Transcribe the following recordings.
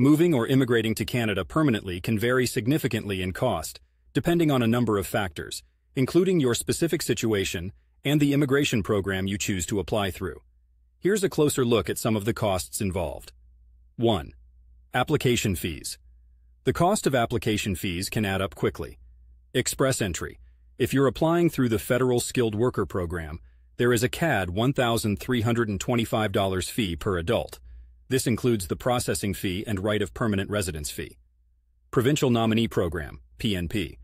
Moving or immigrating to Canada permanently can vary significantly in cost, depending on a number of factors, including your specific situation and the immigration program you choose to apply through. Here's a closer look at some of the costs involved. 1. Application fees. The cost of application fees can add up quickly. Express entry. If you're applying through the Federal Skilled Worker Program, there is a CAD $1,325 fee per adult. This includes the processing fee and right of permanent residence fee. Provincial Nominee Program, PNP.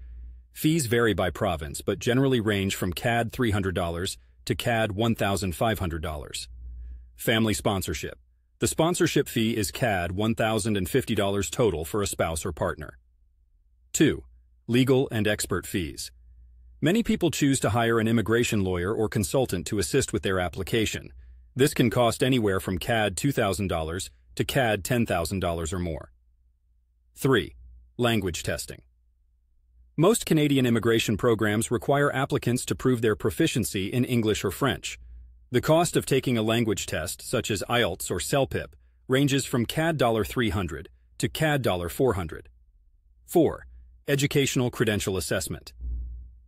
Fees vary by province, but generally range from CAD $300 to CAD $1,500. Family Sponsorship. The sponsorship fee is CAD $1,050 total for a spouse or partner. 2. Legal and expert fees. Many people choose to hire an immigration lawyer or consultant to assist with their application. This can cost anywhere from CAD $2,000 to CAD $10,000 or more. 3. Language testing. Most Canadian immigration programs require applicants to prove their proficiency in English or French. The cost of taking a language test, such as IELTS or CELPIP, ranges from CAD 300 to CAD 400. 4. Educational Credential Assessment.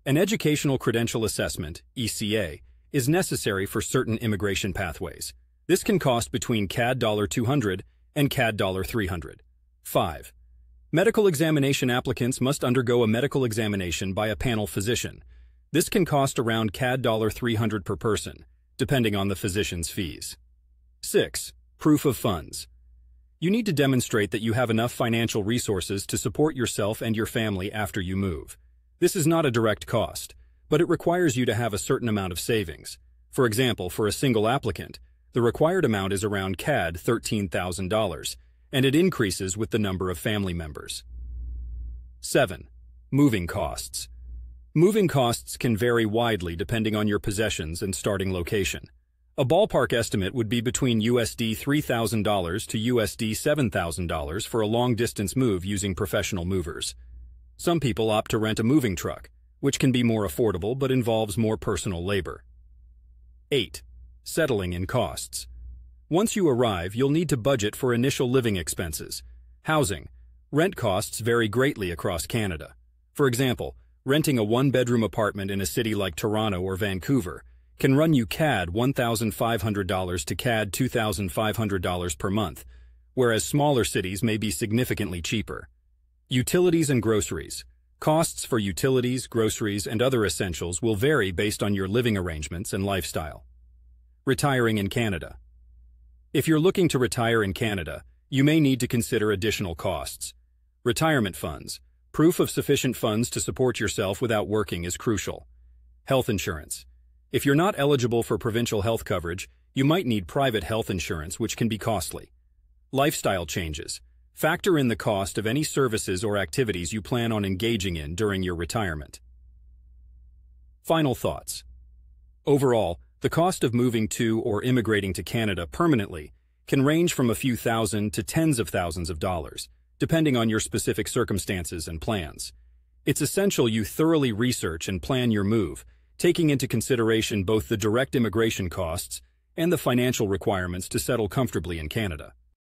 An Educational Credential Assessment, ECA, is necessary for certain immigration pathways. This can cost between CAD $200 and CAD $300. 5. Medical examination applicants must undergo a medical examination by a panel physician. This can cost around CAD $300 per person, depending on the physician's fees. 6. Proof of funds. You need to demonstrate that you have enough financial resources to support yourself and your family after you move. This is not a direct cost but it requires you to have a certain amount of savings. For example, for a single applicant, the required amount is around CAD $13,000, and it increases with the number of family members. 7. Moving costs. Moving costs can vary widely depending on your possessions and starting location. A ballpark estimate would be between USD $3,000 to USD $7,000 for a long-distance move using professional movers. Some people opt to rent a moving truck, which can be more affordable but involves more personal labor. 8. Settling in costs. Once you arrive, you'll need to budget for initial living expenses. Housing. Rent costs vary greatly across Canada. For example, renting a one-bedroom apartment in a city like Toronto or Vancouver can run you CAD $1,500 to CAD $2,500 per month, whereas smaller cities may be significantly cheaper. Utilities and groceries. Costs for utilities, groceries, and other essentials will vary based on your living arrangements and lifestyle. Retiring in Canada. If you're looking to retire in Canada, you may need to consider additional costs. Retirement funds. Proof of sufficient funds to support yourself without working is crucial. Health insurance. If you're not eligible for provincial health coverage, you might need private health insurance, which can be costly. Lifestyle changes. Factor in the cost of any services or activities you plan on engaging in during your retirement. Final thoughts. Overall, the cost of moving to or immigrating to Canada permanently can range from a few thousand to tens of thousands of dollars, depending on your specific circumstances and plans. It's essential you thoroughly research and plan your move, taking into consideration both the direct immigration costs and the financial requirements to settle comfortably in Canada.